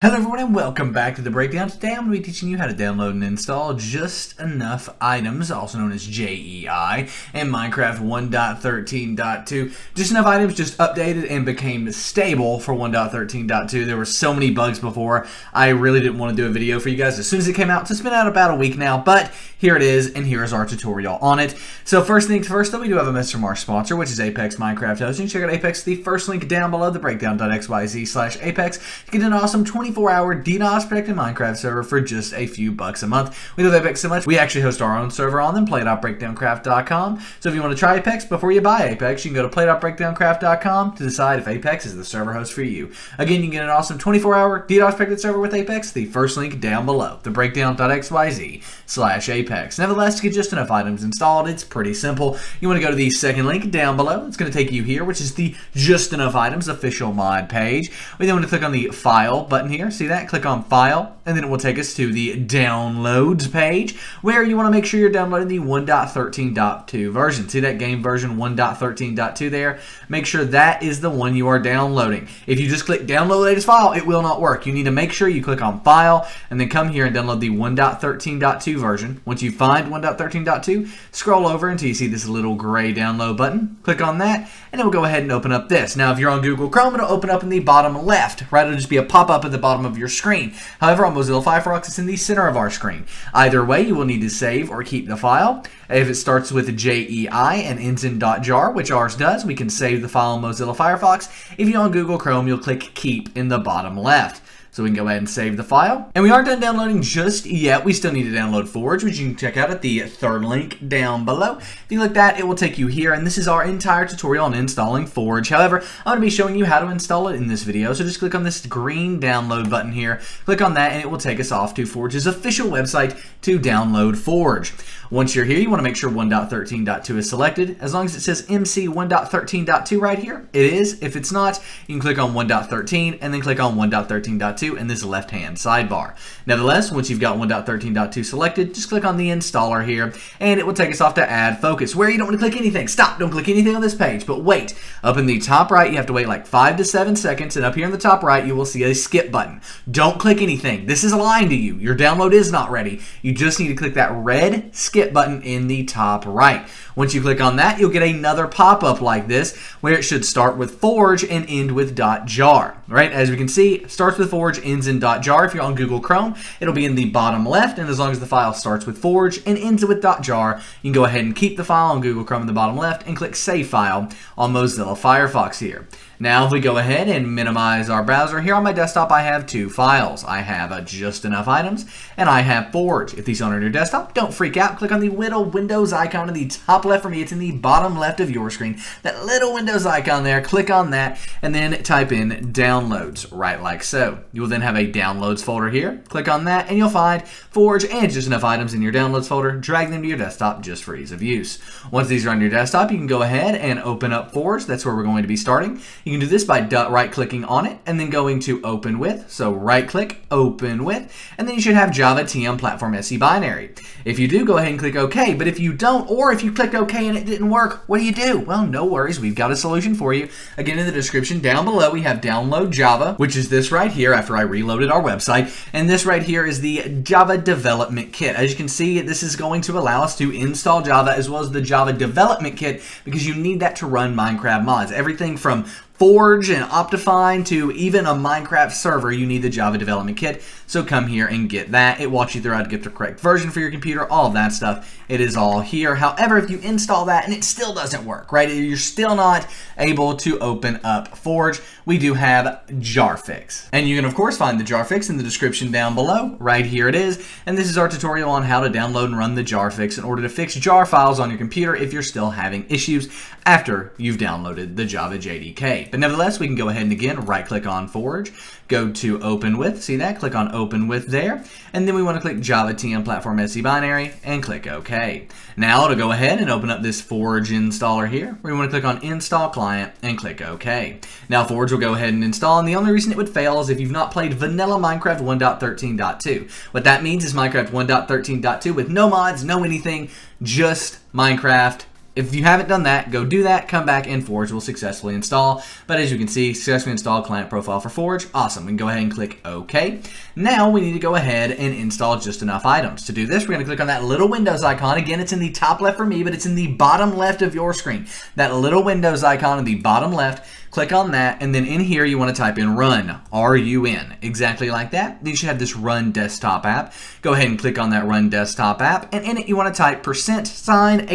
Hello everyone and welcome back to the breakdown. Today I'm going to be teaching you how to download and install just enough items, also known as JEI, and Minecraft 1.13.2. Just enough items just updated and became stable for 1.13.2. There were so many bugs before, I really didn't want to do a video for you guys as soon as it came out. So it's been out about a week now, but here it is, and here is our tutorial on it. So first things first, though, we do have a Mr. Marsh sponsor, which is Apex Minecraft Hosting. Check out Apex, the first link down below, the breakdown.xyz slash Apex. You get an awesome 24-hour DDoS protected Minecraft server for just a few bucks a month. We love Apex so much, we actually host our own server on them, play.breakdowncraft.com. So if you want to try Apex before you buy Apex, you can go to play.breakdowncraft.com to decide if Apex is the server host for you. Again, you can get an awesome 24-hour DDoS protected server with Apex, the first link down below, the breakdown.xyz slash. Apex. Nevertheless, to get just enough items installed, it's pretty simple. You want to go to the second link down below. It's going to take you here, which is the Just Enough Items official mod page. We then want to click on the File button here. See that? Click on File, and then it will take us to the Downloads page, where you want to make sure you're downloading the 1.13.2 version. See that game version 1.13.2 there? Make sure that is the one you are downloading. If you just click Download latest file, it will not work. You need to make sure you click on File, and then come here and download the 1.13.2 version. Once you find 1.13.2, scroll over until you see this little gray download button. Click on that, and it will go ahead and open up this. Now, if you're on Google Chrome, it'll open up in the bottom left, right? It'll just be a pop-up at the bottom of your screen. However, on Mozilla Firefox, it's in the center of our screen. Either way, you will need to save or keep the file. If it starts with JEI and ends in .jar, which ours does, we can save the file in Mozilla Firefox. If you're on Google Chrome, you'll click Keep in the bottom left. So we can go ahead and save the file. And we aren't done downloading just yet. We still need to download Forge, which you can check out at the third link down below. If you click that, it will take you here. And this is our entire tutorial on installing Forge. However, I'm going to be showing you how to install it in this video. So just click on this green download button here. Click on that and it will take us off to Forge's official website to download Forge. Once you're here, you want to make sure 1.13.2 is selected. As long as it says MC 1.13.2 right here, it is. If it's not, you can click on 1.13 and then click on 1.13.2 in this left-hand sidebar. Nevertheless, once you've got 1.13.2 selected, just click on the installer here, and it will take us off to AdFocus, where you don't want to click anything. Stop, don't click anything on this page, but wait. Up in the top right, you have to wait like 5 to 7 seconds, and up here in the top right, you will see a skip button. Don't click anything. This is lying to you. Your download is not ready. You just need to click that red skip button in the top right. Once you click on that, you'll get another pop-up like this, where it should start with Forge and end with .jar. Right? As we can see, starts with Forge, ends in .jar. If you're on Google Chrome, it'll be in the bottom left, and as long as the file starts with Forge and ends with .jar, you can go ahead and keep the file on Google Chrome in the bottom left and click Save File on Mozilla Firefox here. Now if we go ahead and minimize our browser, here on my desktop I have two files. I have a just enough items and I have Forge. If these aren't on your desktop, don't freak out. Click on the little Windows icon in the top left for me. It's in the bottom left of your screen. That little Windows icon there, click on that and then type in downloads, right like so. You will then have a downloads folder here. Click on that and you'll find Forge and just enough items in your downloads folder. Drag them to your desktop just for ease of use. Once these are on your desktop, you can go ahead and open up Forge. That's where we're going to be starting. You can do this by right-clicking on it and then going to Open With. So right-click, Open With, and then you should have Java TM Platform SE Binary. If you do, go ahead and click OK. But if you don't, or if you clicked OK and it didn't work, what do you do? Well, no worries. We've got a solution for you. Again, in the description down below, we have Download Java, which is this right here after I reloaded our website. And this right here is the Java Development Kit. As you can see, this is going to allow us to install Java as well as the Java Development Kit because you need that to run Minecraft mods. Everything from Forge and Optifine to even a Minecraft server, you need the Java Development Kit. So come here and get that. It walks you through how to get the correct version for your computer, all of that stuff. It is all here. However, if you install that and it still doesn't work, right? You're still not able to open up Forge. We do have Jarfix. And you can, of course, find the Jarfix in the description down below. Right here it is. And this is our tutorial on how to download and run the Jarfix in order to fix jar files on your computer if you're still having issues after you've downloaded the Java JDK. But nevertheless, we can go ahead and again right-click on Forge, go to Open With, see that? Click on Open With there, and then we want to click Java TM Platform SE Binary and click OK. Now to go ahead and open up this Forge installer here, we want to click on Install Client and click OK. Now Forge will go ahead and install, and the only reason it would fail is if you've not played vanilla Minecraft 1.13.2. What that means is Minecraft 1.13.2 with no mods, no anything, just Minecraft If you haven't done that, go do that, come back, and Forge will successfully install. But as you can see, successfully installed client profile for Forge. Awesome. We can go ahead and click OK. Now we need to go ahead and install just enough items. To do this, we're going to click on that little Windows icon. Again, it's in the top left for me, but it's in the bottom left of your screen. That little Windows icon in the bottom left. Click on that, and then in here you want to type in run, R-U-N, exactly like that. Then you should have this run desktop app. Go ahead and click on that run desktop app, and in it you want to type percent sign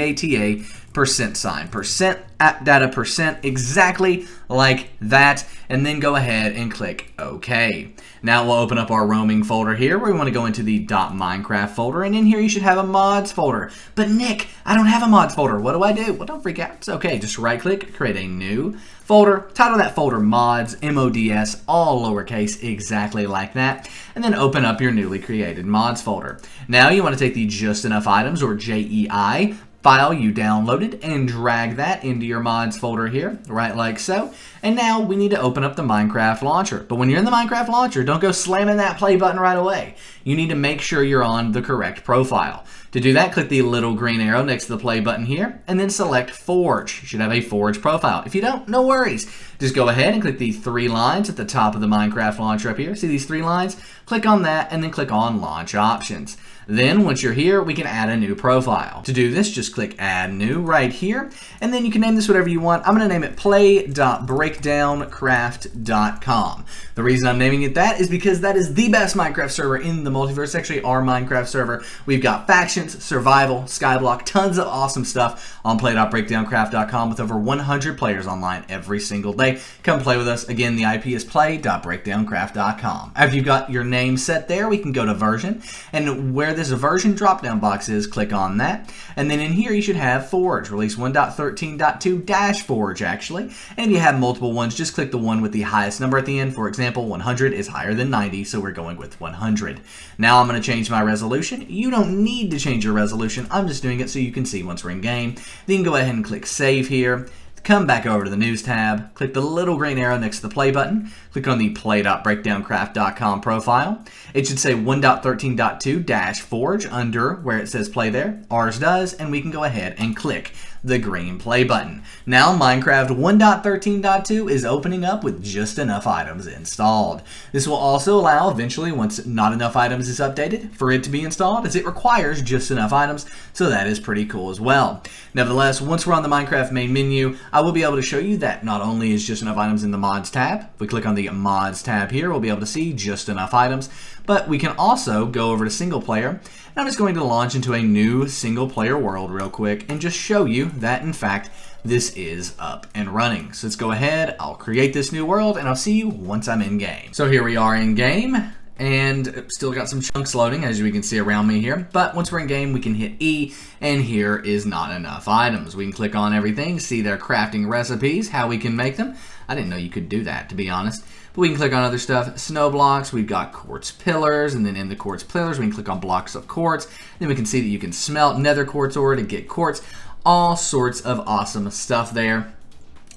A-P-P-D-A-T-A percent sign, percent app data percent, exactly like that, and then go ahead and click OK. Now we'll open up our roaming folder here we want to go into the .minecraft folder, and in here you should have a mods folder. But Nick, I don't have a mods folder. What do I do? Well, don't freak out. It's okay. Just right click, create a new folder, title that folder mods, M-O-D-S, all lowercase, exactly like that, and then open up your newly created mods folder. Now you want to take the just enough items, or JEI, file you downloaded and drag that into your mods folder here, right like so. And now we need to open up the Minecraft launcher. But when you're in the Minecraft launcher, don't go slamming that play button right away. You need to make sure you're on the correct profile. To do that, click the little green arrow next to the play button here, and then select Forge. You should have a Forge profile. If you don't, no worries. Just go ahead and click the three lines at the top of the Minecraft launcher up here. See these three lines? Click on that, and then click on Launch Options. Then, once you're here, we can add a new profile. To do this, just click Add New right here, and then you can name this whatever you want. I'm going to name it play.breakdowncraft.com. The reason I'm naming it that is because that is the best Minecraft server in the multiverse, actually our Minecraft server. We've got factions, survival, skyblock, tons of awesome stuff on play.breakdowncraft.com with over 100 players online every single day. Come play with us. Again, the IP is play.breakdowncraft.com. After you've got your name set there, we can go to version, and where this version drop-down box is, click on that. And then in here, you should have Forge, release 1.13.2-Forge, actually. And you have multiple ones, just click the one with the highest number at the end. For example, 100 is higher than 90, so we're going with 100. Now I'm going to change my resolution. You don't need to change your resolution. I'm just doing it so you can see once we're in game. Then go ahead and click Save here. Come back over to the News tab, click the little green arrow next to the Play button, click on the play.breakdowncraft.com profile. It should say 1.13.2-Forge under where it says Play there. Ours does, and we can go ahead and click the green play button. Now Minecraft 1.13.2 is opening up with just enough items installed. This will also allow eventually once not enough items is updated for it to be installed as it requires just enough items so that is pretty cool as well. Nevertheless once we're on the Minecraft main menu I will be able to show you that not only is just enough items in the mods tab, if we click on the mods tab here we'll be able to see just enough items but we can also go over to single player and I'm just going to launch into a new single player world real quick and just show you that in fact this is up and running. So let's go ahead, I'll create this new world and I'll see you once I'm in game. So here we are in game and still got some chunks loading as we can see around me here. But once we're in game we can hit E and here is not enough items. We can click on everything see their crafting recipes how we can make them. I didn't know you could do that to be honest. But we can click on other stuff. Snow blocks we've got quartz pillars and then in the quartz pillars we can click on blocks of quartz. Then we can see that you can smelt nether quartz ore to get quartz all sorts of awesome stuff there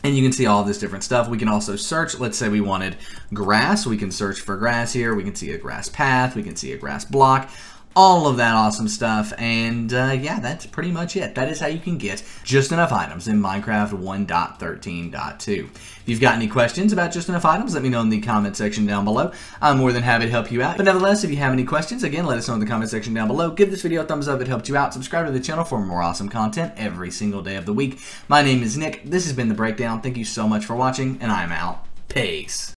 and you can see all this different stuff. We can also search. Let's say we wanted grass. We can search for grass here. We can see a grass path. We can see a grass block all of that awesome stuff. And uh, yeah, that's pretty much it. That is how you can get just enough items in Minecraft 1.13.2. If you've got any questions about just enough items, let me know in the comment section down below. I'm more than happy to help you out. But nevertheless, if you have any questions, again, let us know in the comment section down below. Give this video a thumbs up it helped you out. Subscribe to the channel for more awesome content every single day of the week. My name is Nick. This has been The Breakdown. Thank you so much for watching, and I'm out. Peace.